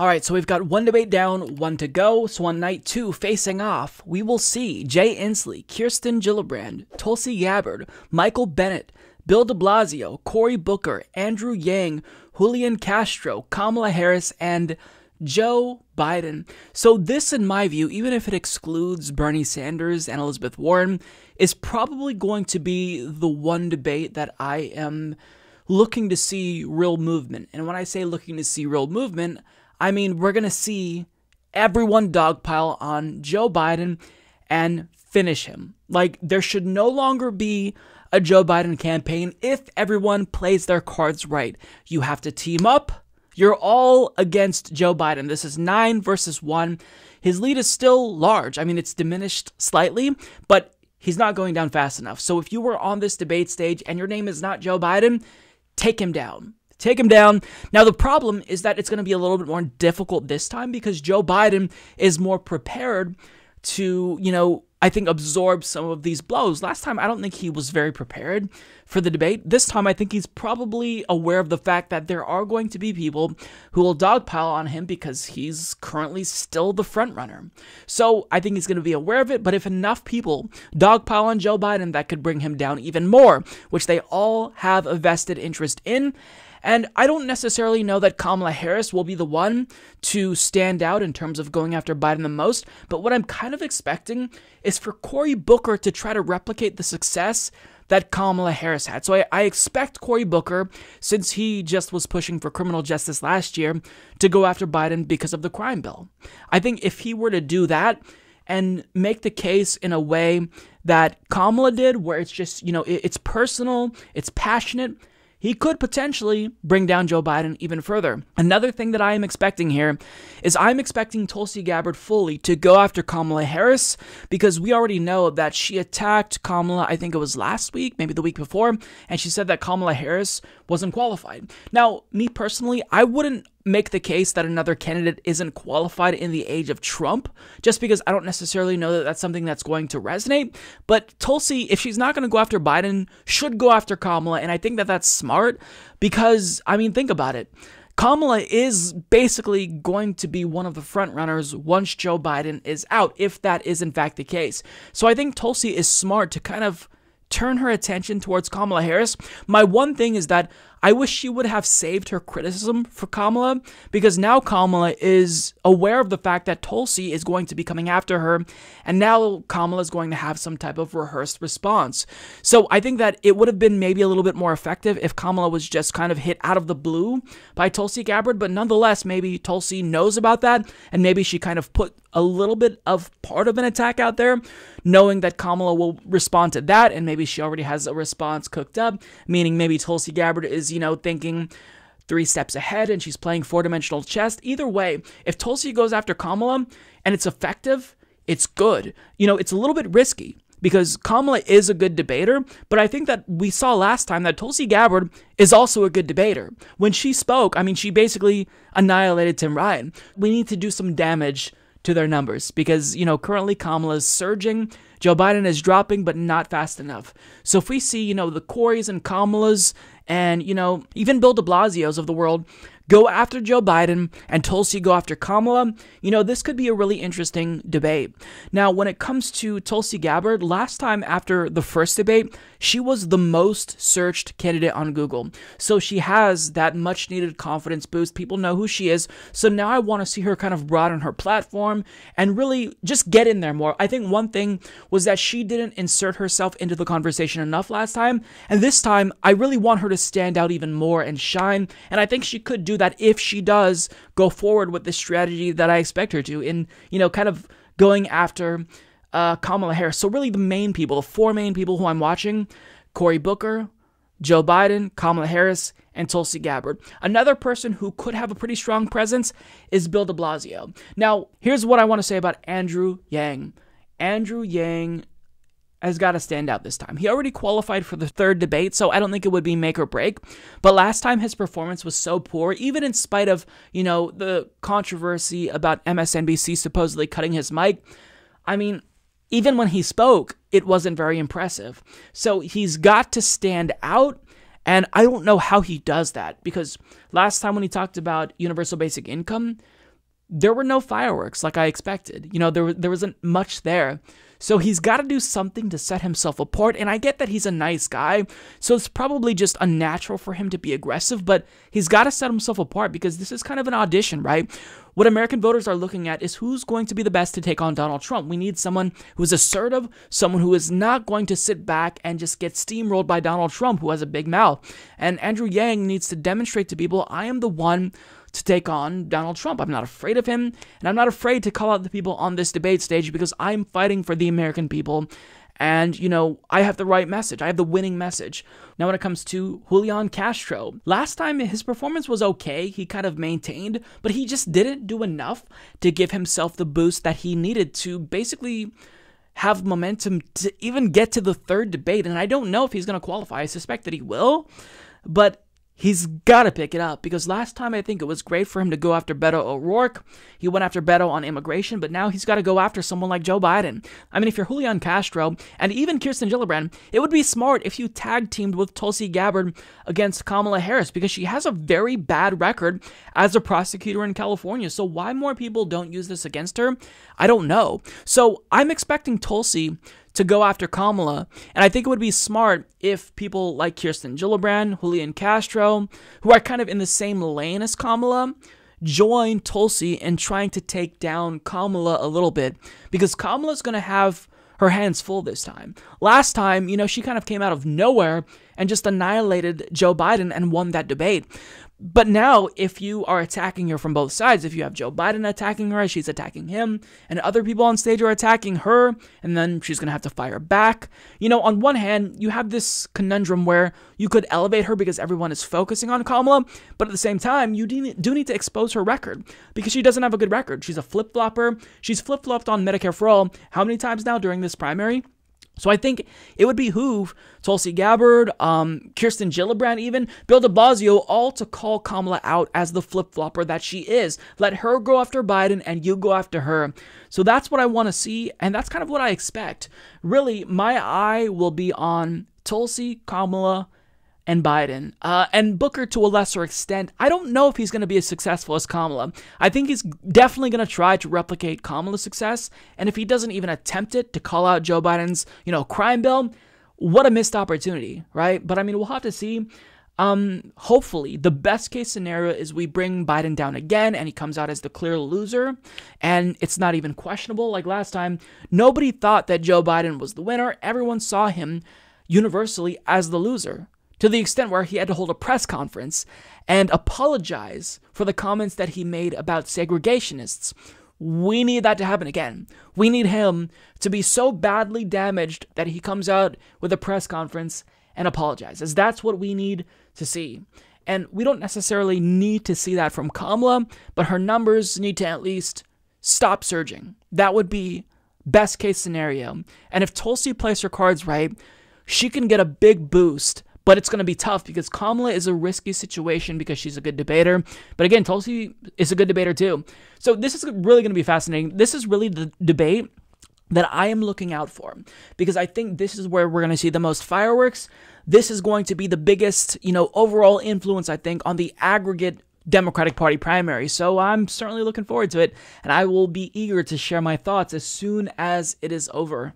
All right, so we've got one debate down, one to go. So on night two, facing off, we will see Jay Inslee, Kirsten Gillibrand, Tulsi Gabbard, Michael Bennet, Bill de Blasio, Cory Booker, Andrew Yang, Julian Castro, Kamala Harris, and Joe Biden. So, this, in my view, even if it excludes Bernie Sanders and Elizabeth Warren, is probably going to be the one debate that I am looking to see real movement. And when I say looking to see real movement, I mean we're going to see everyone dogpile on Joe Biden and finish him. Like, there should no longer be a Joe Biden campaign if everyone plays their cards right. You have to team up you're all against Joe Biden. This is nine versus one. His lead is still large. I mean, it's diminished slightly, but he's not going down fast enough. So if you were on this debate stage and your name is not Joe Biden, take him down. Take him down. Now, the problem is that it's going to be a little bit more difficult this time because Joe Biden is more prepared to, you know, I think, absorb some of these blows. Last time, I don't think he was very prepared for the debate. This time, I think he's probably aware of the fact that there are going to be people who will dogpile on him because he's currently still the front runner. So I think he's going to be aware of it. But if enough people dogpile on Joe Biden, that could bring him down even more, which they all have a vested interest in. And I don't necessarily know that Kamala Harris will be the one to stand out in terms of going after Biden the most, but what I'm kind of expecting is for Cory Booker to try to replicate the success that Kamala Harris had. So I, I, expect Cory Booker, since he just was pushing for criminal justice last year, to go after Biden because of the crime bill. I think if he were to do that and make the case in a way that Kamala did, where it's just, you know, it, it's personal, it's passionate, he could potentially bring down Joe Biden even further. Another thing that I am expecting here is I'm expecting Tulsi Gabbard fully to go after Kamala Harris because we already know that she attacked Kamala, I think it was last week, maybe the week before, and she said that Kamala Harris wasn't qualified. Now, me personally, I wouldn't make the case that another candidate isn't qualified in the age of Trump, just because I don't necessarily know that that's something that's going to resonate. But Tulsi, if she's not going to go after Biden, should go after Kamala. And I think that that's smart because, I mean, think about it. Kamala is basically going to be one of the front runners once Joe Biden is out, if that is in fact the case. So I think Tulsi is smart to kind of turn her attention towards Kamala Harris. My one thing is that I wish she would have saved her criticism for Kamala because now Kamala is aware of the fact that Tulsi is going to be coming after her, and now Kamala is going to have some type of rehearsed response. So I think that it would have been maybe a little bit more effective if Kamala was just kind of hit out of the blue by Tulsi Gabbard, but nonetheless, maybe Tulsi knows about that, and maybe she kind of put a little bit of part of an attack out there, knowing that Kamala will respond to that, and maybe she already has a response cooked up, meaning maybe Tulsi Gabbard is you know, thinking three steps ahead and she's playing four dimensional chess. Either way, if Tulsi goes after Kamala and it's effective, it's good. You know, it's a little bit risky because Kamala is a good debater, but I think that we saw last time that Tulsi Gabbard is also a good debater. When she spoke, I mean, she basically annihilated Tim Ryan. We need to do some damage to their numbers because, you know, currently Kamala's surging. Joe Biden is dropping, but not fast enough. So if we see, you know, the Corys and Kamalas and, you know, even Bill de Blasio's of the world go after Joe Biden and Tulsi go after Kamala, you know, this could be a really interesting debate. Now, when it comes to Tulsi Gabbard, last time after the first debate, she was the most searched candidate on Google. So she has that much needed confidence boost. People know who she is. So now I want to see her kind of broaden her platform and really just get in there more. I think one thing was that she didn't insert herself into the conversation enough last time. And this time, I really want her to stand out even more and shine. And I think she could do that if she does go forward with the strategy that I expect her to in, you know, kind of going after uh, Kamala Harris. So, really, the main people, the four main people who I'm watching Cory Booker, Joe Biden, Kamala Harris, and Tulsi Gabbard. Another person who could have a pretty strong presence is Bill de Blasio. Now, here's what I want to say about Andrew Yang. Andrew Yang has got to stand out this time. He already qualified for the third debate, so I don't think it would be make or break. But last time his performance was so poor, even in spite of, you know, the controversy about MSNBC supposedly cutting his mic. I mean, even when he spoke, it wasn't very impressive. So he's got to stand out. And I don't know how he does that because last time when he talked about universal basic income, there were no fireworks like I expected. You know, there there wasn't much there. So he's got to do something to set himself apart. And I get that he's a nice guy, so it's probably just unnatural for him to be aggressive, but he's got to set himself apart because this is kind of an audition, right? What American voters are looking at is who's going to be the best to take on Donald Trump. We need someone who's assertive, someone who is not going to sit back and just get steamrolled by Donald Trump, who has a big mouth. And Andrew Yang needs to demonstrate to people, I am the one to take on Donald Trump. I'm not afraid of him, and I'm not afraid to call out the people on this debate stage because I'm fighting for the American people. And, you know, I have the right message. I have the winning message. Now, when it comes to Julian Castro, last time his performance was okay. He kind of maintained, but he just didn't do enough to give himself the boost that he needed to basically have momentum to even get to the third debate. And I don't know if he's going to qualify. I suspect that he will. But He's got to pick it up because last time I think it was great for him to go after Beto O'Rourke. He went after Beto on immigration, but now he's got to go after someone like Joe Biden. I mean, if you're Julian Castro and even Kirsten Gillibrand, it would be smart if you tag teamed with Tulsi Gabbard against Kamala Harris because she has a very bad record as a prosecutor in California. So why more people don't use this against her, I don't know. So I'm expecting Tulsi to go after Kamala. And I think it would be smart if people like Kirsten Gillibrand, Julian Castro, who are kind of in the same lane as Kamala, join Tulsi in trying to take down Kamala a little bit because Kamala's going to have her hands full this time. Last time, you know, she kind of came out of nowhere and just annihilated Joe Biden and won that debate. But now, if you are attacking her from both sides, if you have Joe Biden attacking her, she's attacking him, and other people on stage are attacking her, and then she's going to have to fire back. You know, on one hand, you have this conundrum where you could elevate her because everyone is focusing on Kamala, but at the same time, you do need to expose her record because she doesn't have a good record. She's a flip flopper. She's flip flopped on Medicare for All how many times now during this primary? So I think it would behoove Tulsi Gabbard, um, Kirsten Gillibrand, even Bill de Blasio, all to call Kamala out as the flip flopper that she is. Let her go after Biden and you go after her. So that's what I want to see, and that's kind of what I expect. Really, my eye will be on Tulsi, Kamala, and Biden. Uh, and Booker to a lesser extent. I don't know if he's going to be as successful as Kamala. I think he's definitely going to try to replicate Kamala's success. And if he doesn't even attempt it to call out Joe Biden's, you know, crime bill, what a missed opportunity, right? But I mean, we'll have to see. Um, hopefully, the best case scenario is we bring Biden down again and he comes out as the clear loser, and it's not even questionable. Like last time, nobody thought that Joe Biden was the winner. Everyone saw him universally as the loser to the extent where he had to hold a press conference and apologize for the comments that he made about segregationists. We need that to happen again. We need him to be so badly damaged that he comes out with a press conference and apologizes. That's what we need to see. And we don't necessarily need to see that from Kamala, but her numbers need to at least stop surging. That would be best case scenario. And if Tulsi plays her cards right, she can get a big boost but it's going to be tough because Kamala is a risky situation because she's a good debater. But again, Tulsi is a good debater too. So this is really going to be fascinating. This is really the debate that I am looking out for because I think this is where we're going to see the most fireworks. This is going to be the biggest, you know, overall influence I think on the aggregate Democratic Party primary. So I'm certainly looking forward to it and I will be eager to share my thoughts as soon as it is over.